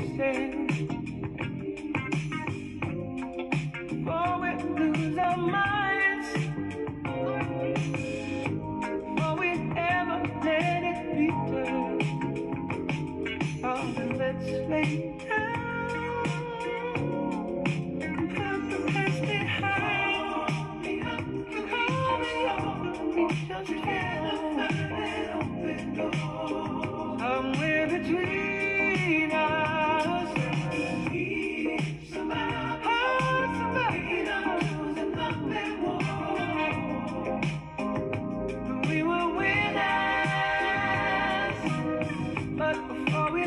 say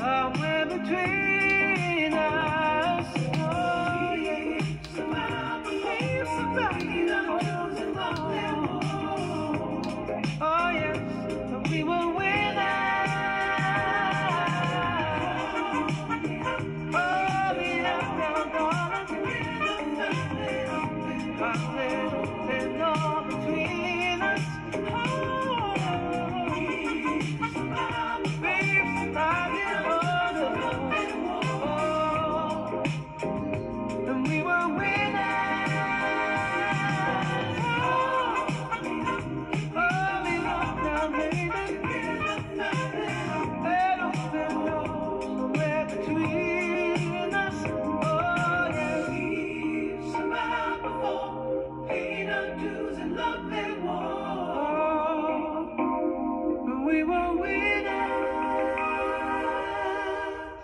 Somewhere between us. Oh, yeah. Somebody, somebody, somebody knows and them Oh, yes, we will win out. Oh, yeah, darling.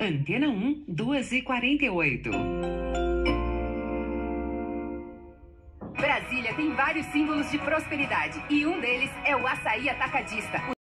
Antena 1, 2 e 48. Brasília tem vários símbolos de prosperidade e um deles é o açaí atacadista.